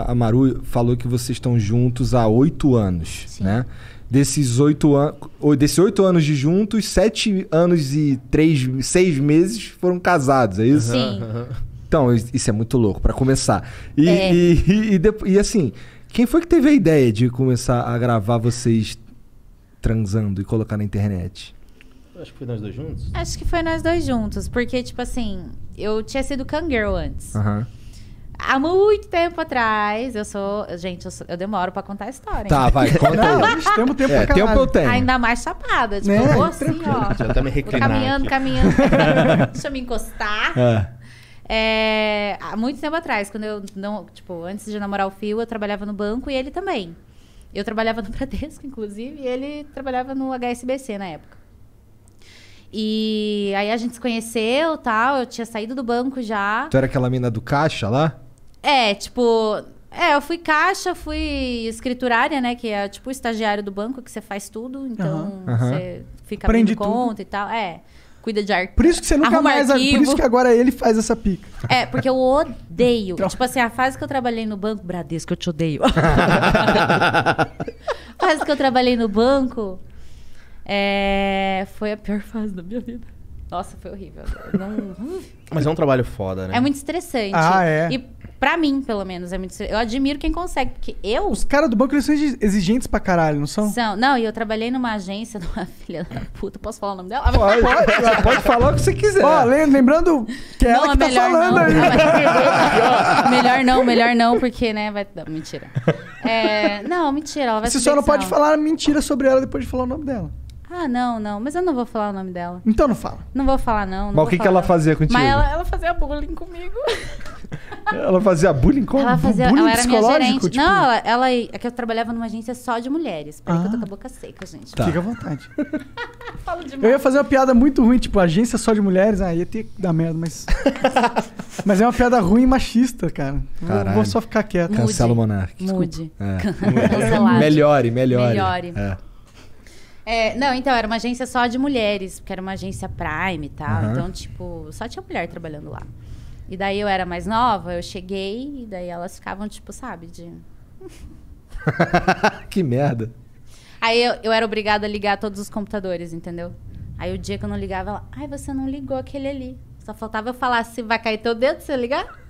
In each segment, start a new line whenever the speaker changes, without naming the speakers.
A Maru falou que vocês estão juntos há oito anos,
Sim.
né? Desses oito anos, desses oito anos de juntos, sete anos e três, seis meses foram casados, é isso?
Sim.
Então, isso é muito louco, pra começar. E,
É.
e, e, e e assim, quem foi que teve a ideia de começar a gravar vocês transando e colocar na internet?
Acho que foi nós dois juntos.
Acho que foi nós dois juntos, porque, tipo assim, eu tinha sido Kangirl antes.
Aham.
Há muito tempo atrás, eu sou. Gente, eu, sou- eu demoro pra contar a história.
Tá,
hein?
vai, conta aí.
temos tempo
É,
pra
tempo eu tenho.
Ainda mais chapada. Tipo,
Né?
eu vou assim, ó.
Já tá me
Vou
reclinar
caminhando,
aqui.
caminhando. Deixa eu me encostar.
É.
É, há muito tempo atrás, quando eu não, tipo, antes de namorar o Fio, eu trabalhava no banco e ele também. Eu trabalhava no Bradesco, inclusive, e ele trabalhava no HSBC na época. E aí a gente se conheceu, tal, eu tinha saído do banco já.
Tu era aquela mina do caixa lá?
É, tipo, é, eu fui caixa, fui escriturária, né, que é tipo o estagiário do banco que você faz tudo, então
Aham.
você fica
Aprende
abrindo conta e tal, é. Cuida de arquivo.
Por isso que você nunca mais. Por
arquivo.
isso que agora ele faz essa pica.
É, porque eu odeio.
Então-
Tipo assim, a fase que eu trabalhei no banco. Bradesco, eu te odeio. a fase que eu trabalhei no banco é, foi a pior fase da minha vida. Nossa, foi horrível. Não-
Mas é um trabalho foda, né?
É muito estressante.
Ah, é.
E pra mim, pelo menos, é muito estressante. Eu admiro quem consegue, porque eu.
Os caras do banco eles são exigentes pra caralho, não são?
São, não, e eu trabalhei numa agência de uma filha da puta. Posso falar o nome dela?
Pode, pode, pode falar o que você quiser.
Ó, lem- lembrando que é ela
não,
que tá
melhor
falando
não.
aí.
Não, melhor não, melhor não, porque, né, vai... Não, mentira. É, não, mentira, ela vai
Você só não pode falar mentira sobre ela depois de falar o nome dela.
Ah, não, não, mas eu não vou falar o nome dela.
Então não fala.
Não vou falar, não. não
Mas o que, que ela
não.
fazia contigo?
Mas ela, ela fazia bullying comigo.
Ela fazia bullying com
ela fazia,
bullying
ela era minha gerente.
tipo?
Não, ela, ela é que eu trabalhava numa agência só de mulheres. Peraí que eu tô
Ah.
com a boca seca, gente.
Tá.
Fica à vontade.
Falo demais.
Eu ia fazer uma piada muito ruim, tipo, agência só de mulheres, aí ia ter que dar merda, mas. mas é uma piada ruim e machista, cara. Eu
Caralho.
vou só ficar quieto.
Cancela o Monark.
Mude.
É. Melhore, melhore.
Melhore.
É.
É, não, então, era uma agência só de mulheres, porque era uma agência Prime e tal.
Aham.
Então, tipo, só tinha mulher trabalhando lá. E daí eu era mais nova, eu cheguei, e daí elas ficavam, tipo, sabe, de.
que merda.
Aí eu, eu era obrigada a ligar todos os computadores, entendeu? Aí o dia que eu não ligava, ela, ai, você não ligou aquele ali. Só faltava eu falar se vai cair teu dedo se você ligar.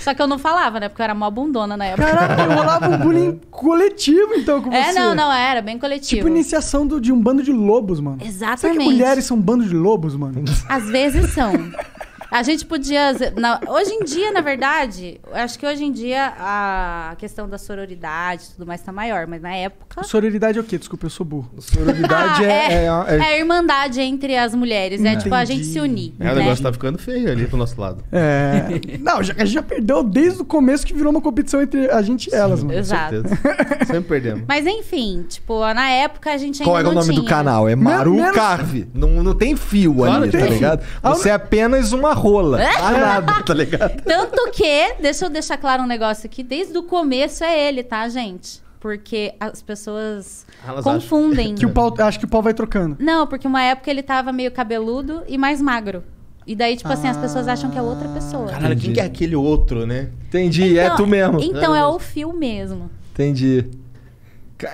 Só que eu não falava, né? Porque eu era mó bundona na época.
Caraca, rolava um bullying coletivo, então, com
é,
você.
não, não, era bem coletivo.
Tipo iniciação do- de um bando de lobos, mano. Será
Exatamente.
que mulheres são um bando de lobos, mano?
Às vezes são. A gente podia. na- hoje em dia, na verdade, acho que hoje em dia a questão da sororidade e tudo mais tá maior, mas na época.
Sororidade é o quê? Desculpa, eu sou burro.
Sororidade
Ah,
é, é,
é,
é-
é a irmandade entre as mulheres. É tipo a gente se unir.
É, o
né?
negócio tá ficando feio ali pro nosso lado.
É. Não, já, a gente já perdeu desde o começo que virou uma competição entre a gente e elas, mano.
Exato.
Certeza. Sempre perdemos.
Mas enfim, tipo, na época a gente ainda
Qual é o nome do
tinha.
canal? É Maru Carve. Não, não tem fio
Claro
ali, tá ligado? Você é apenas uma rola. Ah, nada, tá ligado?
Tanto que, deixa eu deixar claro um negócio aqui, desde o começo é ele, tá, gente? Porque as pessoas
Elas
confundem.
Que o pau, acho que o pau vai trocando.
Não, porque uma época ele tava meio cabeludo e mais magro. E daí, tipo assim, as pessoas acham que é outra pessoa.
Caralho, quem que é aquele outro, né?
Entendi, é
Então-
tu mesmo.
Então é o fio mesmo.
Entendi.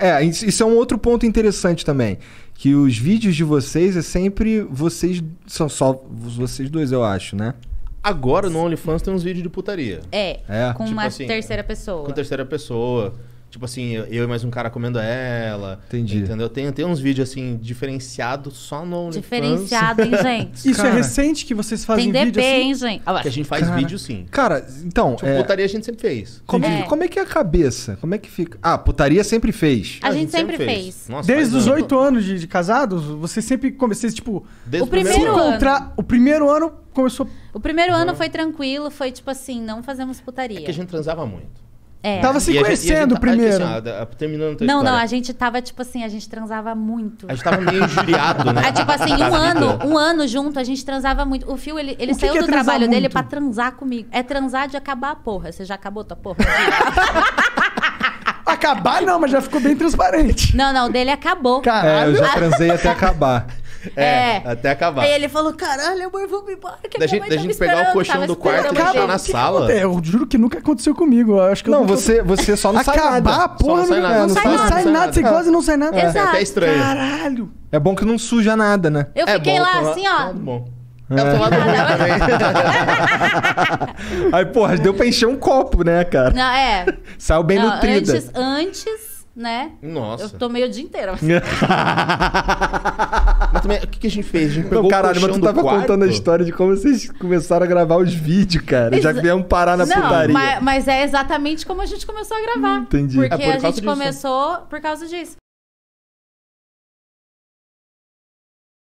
É, isso é um outro ponto interessante também. Que os vídeos de vocês é sempre vocês. São só vocês dois, eu acho, né?
Agora no OnlyFans tem uns vídeos de putaria.
É,
É.
com
Tipo
uma
assim,
terceira pessoa.
Com terceira pessoa. Tipo assim, eu eu e mais um cara comendo ela.
Entendi.
Entendeu? Tem, tem uns vídeos assim, diferenciados só no.
Diferenciado, hein, gente?
Isso
Cara.
é recente que vocês fazem
Tem
vídeo
DP,
assim?
hein, gente? Ah,
Que a gente faz
Cara.
vídeo sim.
Cara, então.
Tipo,
é,
putaria a gente sempre fez.
como,
É.
como é que é a cabeça? Como é que fica? Ah, putaria sempre fez.
A gente sempre fez.
Nossa,
Desde os oito anos de, de casados, vocês sempre começaram, tipo,
Desde
O primeiro
ano.
ano.
encontrar. O primeiro ano começou.
O primeiro ano foi tranquilo, foi tipo assim, não fazemos putaria.
É que a gente transava muito.
É.
Tava se
E a gente- e a gente
conhecendo
tá-
primeiro.
assim, da- terminando a tua
Não, não,
história.
a gente tava, tipo assim, a gente transava muito.
A gente tava meio injuriado, né?
É tipo assim,
Da
um
vida.
ano, um ano junto, a gente transava muito. O Fio, ele, ele
O que
saiu
que é
do
transar
trabalho dele
muito?
pra transar comigo. É transar de acabar a porra. Você já acabou tua porra?
Acabar não, mas já ficou bem transparente.
não, não, dele acabou.
É,
Caralho.
eu já transei até acabar.
É,
É.
até acabar.
Aí ele falou, caralho, amor, vamos embora. Que
Da
minha
gente,
mãe
da
tá me
gente pegar o colchão do quarto e deixar
gente."
na sala.
É, eu juro que nunca aconteceu comigo. Eu acho que eu
Não,
nunca-
você, você só não sai
Acabar
nada.
a porra
não sai
não,
nada.
não,
Não
sai,
sai
não
nada,
sai
sai
nada, você
nada.
gosta e não sai nada.
Exato.
É até estranho.
Caralho.
É bom que não suja nada, né?
Eu
É
fiquei
bom,
lá assim, ó.
lado bom. É, eu tô lá também.
Aí, porra, deu pra encher um copo, né, cara?
Não, é.
Saiu bem
Não,
nutrida.
antes, antes, né?
Nossa.
Eu tomei o dia inteiro.
Mas também, o que, que a gente fez? A gente pegou
Não, caralho,
o
mas tu tava
quarto.
contando a história de como vocês começaram a gravar os vídeos, cara. Já que viemos parar na
Não,
putaria.
mas, mas é exatamente como a gente começou a gravar.
Entendi.
Porque
É por
a
causa
gente
disso.
começou por causa disso.